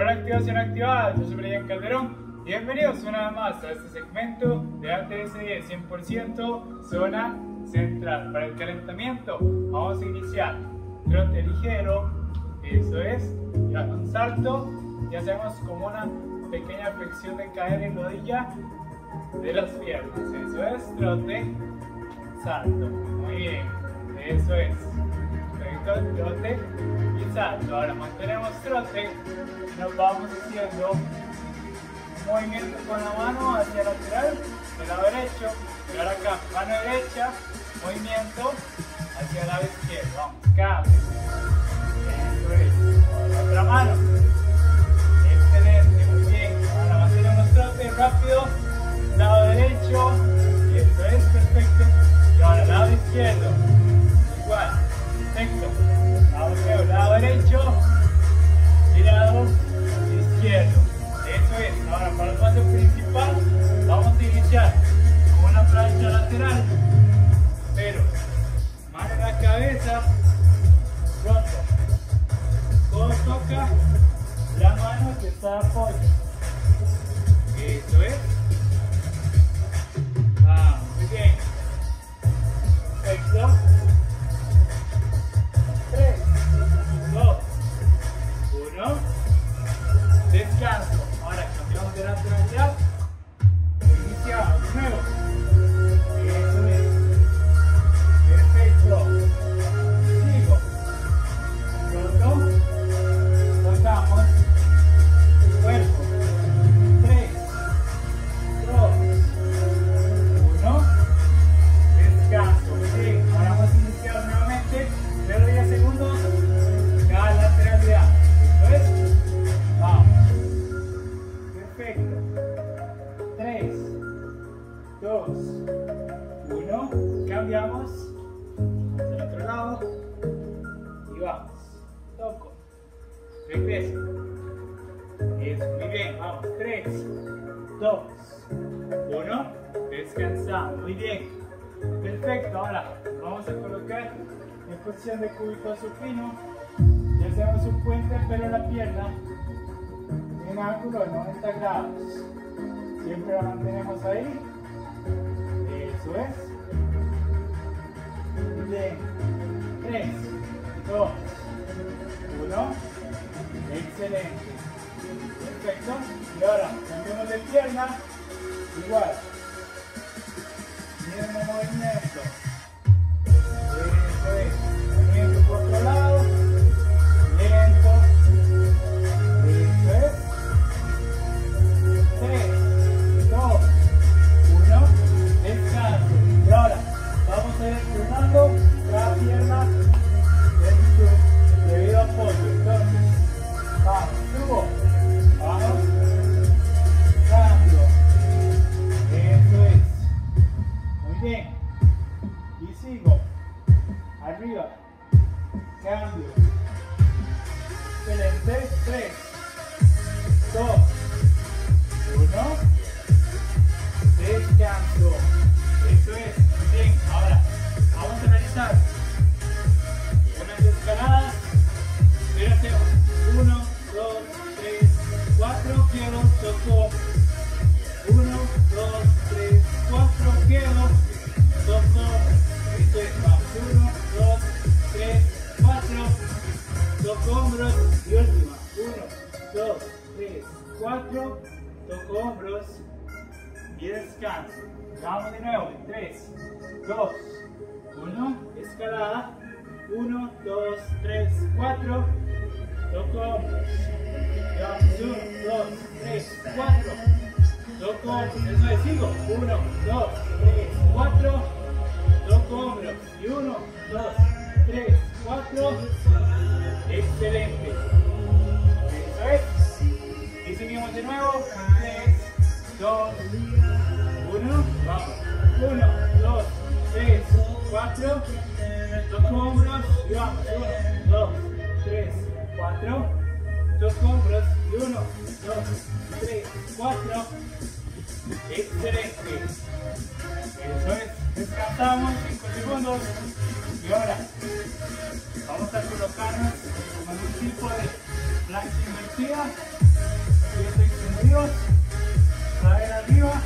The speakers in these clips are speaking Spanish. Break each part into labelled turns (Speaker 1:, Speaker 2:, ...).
Speaker 1: Hola activación activada, yo soy Brian Calderón. Y bienvenidos una vez más a este segmento de ATS 100% zona central. Para el calentamiento vamos a iniciar. Trote ligero, eso es, ya un salto y hacemos como una pequeña flexión de cadera y rodilla de las piernas, eso es, trote, salto, muy bien, eso es, trote y salto, ahora mantenemos trote nos vamos haciendo movimiento con la mano hacia lateral, lado derecho, y ahora acá, mano derecha, movimiento hacia el lado izquierdo, vamos, cambio, otra mano, excelente, muy bien, ahora mantenemos trote rápido, lado derecho, que está apoyo. Eso es. Vamos, muy bien. Perfecto. 3, 2, 1 descanso. Ahora cambiamos de Toco. Regreso. Eso, muy bien. Vamos. 3, 2, 1. Descansamos. Muy bien. Perfecto. Ahora vamos a colocar en posición de cúbito supino. Y hacemos un puente, pero la pierna en ángulo de 90 grados. Siempre la mantenemos ahí. Eso es. Bien. 3, 2, 1. Excelente. Perfecto. Y ahora cambiamos de pierna. Igual. Miren movimiento. Descanso. Vamos de nuevo. 3, 2, 1. Escalada. 1, 2, 3, 4. Toco hombros. Y vamos. 1, 2, 3, 4. Toco hombros. Eso es. Sigo. 1, 2, 3, 4. Toco hombros. Y 1, 2, 3, 4. Excelente. Eso es. Y seguimos de nuevo. 3, 2, 1. Vamos. 1, 2, 3, 4. Toco hombros y vamos. 1, 2, 3, 4. Toco hombros y 1, 2, 3, 4. Excelente. Eso es. Descansamos 5 segundos. Y ahora vamos a colocarnos con tipo de plancha invertida, pies extendidos, cadera arriba,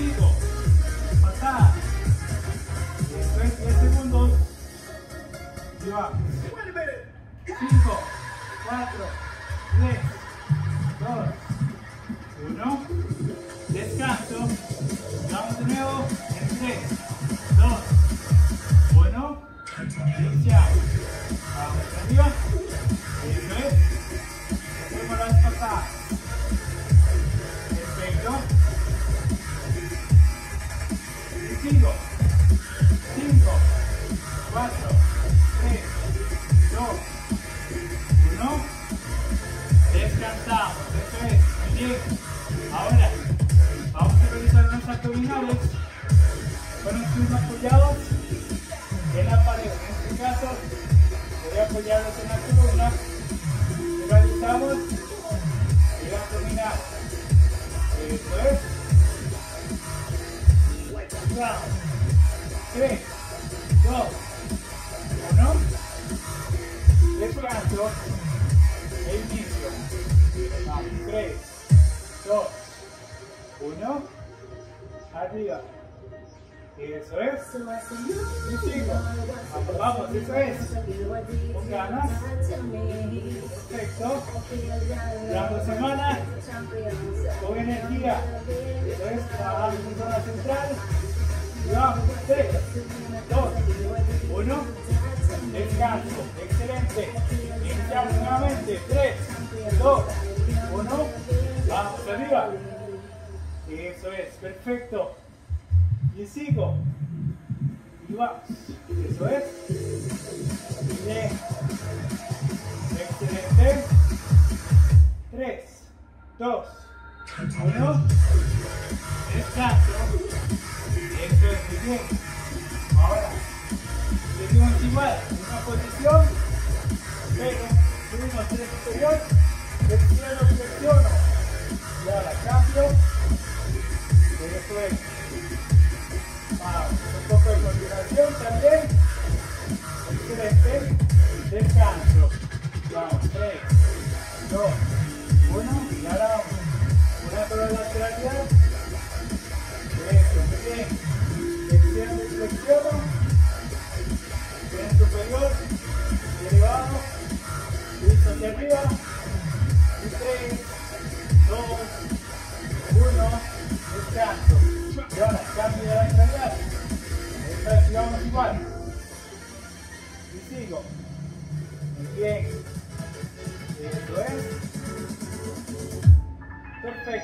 Speaker 1: sigo, patada, eso es 10 segundos, y vamos, 5, 4, 3, 2, 1. Descanso. Vamos de nuevo en 3, 2, 1. Ahora, vamos a realizar unos abdominales con los pies apoyados en la pared. En este caso, voy a apoyarlos en la columna realizamos el abdominal. Eso es. 3, 2, 1. Descanso. E inicio. 3, 2, 1. Arriba. Eso es. Y sigo. Vamos, eso es. Con ganas. Perfecto. Las semanas con energía. Eso es. Trabajamos en zona central. Y vamos, 3, 2, 1. Descanso. Excelente. Iniciamos nuevamente. 3, 2, 1. Vamos arriba. Eso es. Perfecto. Y sigo. Y vamos. Eso es. Bien. Excelente. 3, 2, 1. Descanso. Eso es muy bien. Ahora, seguimos igual, misma posición, pero subimos el superior, flexiono, flexiono. Y ahora cambio. Eso es. Vamos, un poco de continuación también. Excelente. Descanso. Vamos, 3, 2, 1. Y ahora. Una por la lateralidad.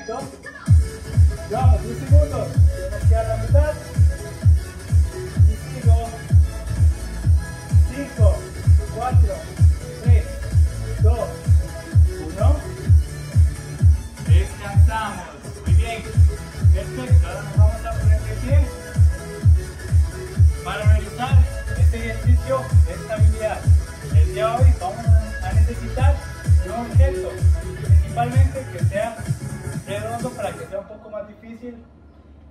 Speaker 1: Perfecto. Llevamos 10 segundos. Tenemos que dar la mitad. Más difícil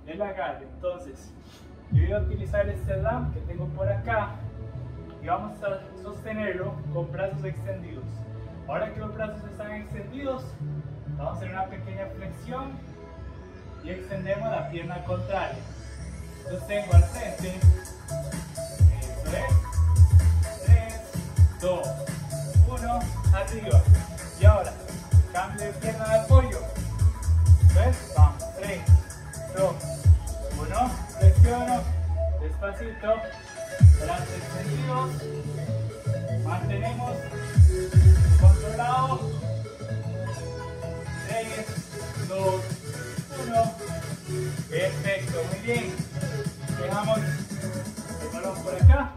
Speaker 1: el agarre. Entonces, yo voy a utilizar este lamp que tengo por acá y vamos a sostenerlo con brazos extendidos. Ahora que los brazos están extendidos, vamos a hacer una pequeña flexión y extendemos la pierna contraria. Sostengo al frente. Es. 3, 2, 1, perfecto, muy bien, dejamos el balón por acá,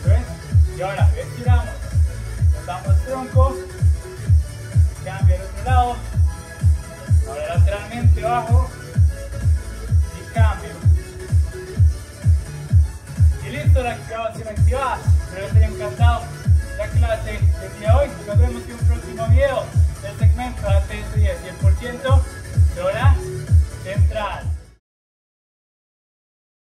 Speaker 1: eso es, y ahora estiramos, botamos tronco, cambio al otro lado, Ahora lateralmente bajo y cambio. Y listo. cámara activada, sin activada, pero estaría encantado la clase del día de hoy. Nos vemos en un próximo video segmento, antes de 10, 10% zona central.